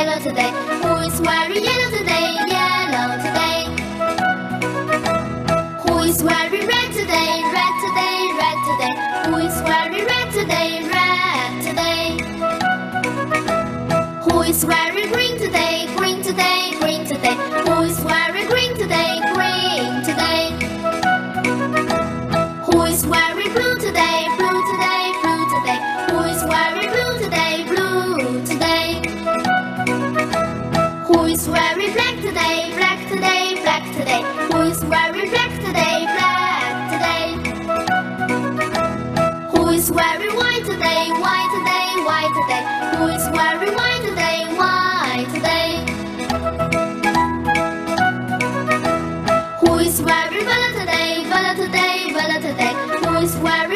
yellow today? Who is wearing yellow today? Yellow today. Who is wearing red today? Red today, red today. Who is wearing red today? Red today. Who is wearing green today? Green today, green today. Who is wearing green today? Green today. Who is wearing is wearing black today, black today, black today? Who is wearing black today, black today? Who is wearing white today, white today, white today? Who is wearing white today, white today? Who is wearing violet today, violet today, violet today? Who is wearing